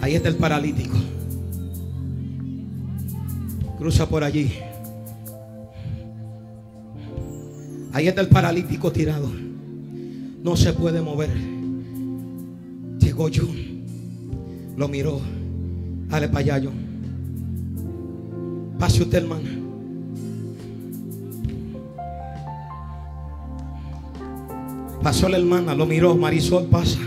Ahí está el paralítico. Cruza por allí. Ahí está el paralítico tirado. No se puede mover. Llegó yo. Lo miró. Dale para allá yo. Pase usted, hermana. Pasó la hermana, lo miró. Marisol pasa.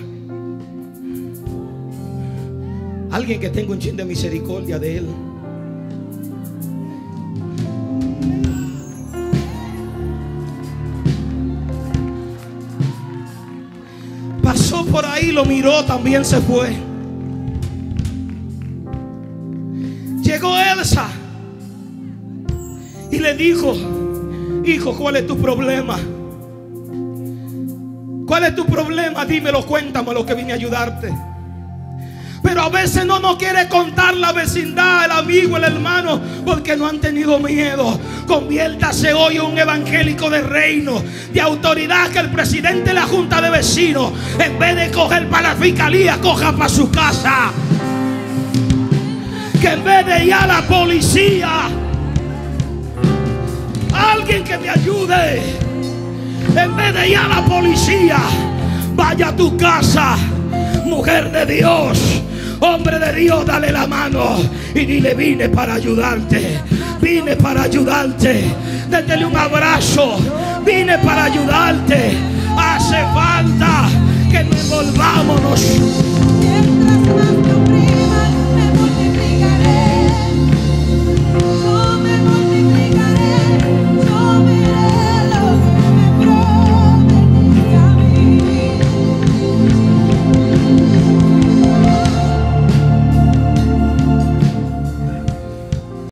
Alguien que tenga un chin de misericordia de él. Pasó por ahí, lo miró, también se fue. Llegó Elsa y le dijo, hijo, ¿cuál es tu problema? ¿Cuál es tu problema? Dímelo, cuéntame lo que vine a ayudarte. Pero a veces no nos quiere contar la vecindad, el amigo, el hermano, porque no han tenido miedo. Conviértase hoy en un evangélico de reino, de autoridad, que el presidente de la junta de vecinos, en vez de coger para la fiscalía, coja para su casa. Que en vez de ir a la policía, alguien que me ayude, en vez de ir a la policía, vaya a tu casa, mujer de Dios. Hombre de Dios, dale la mano y dile, vine para ayudarte. Vine para ayudarte. Détele un abrazo. Vine para ayudarte. Hace falta que nos volvámonos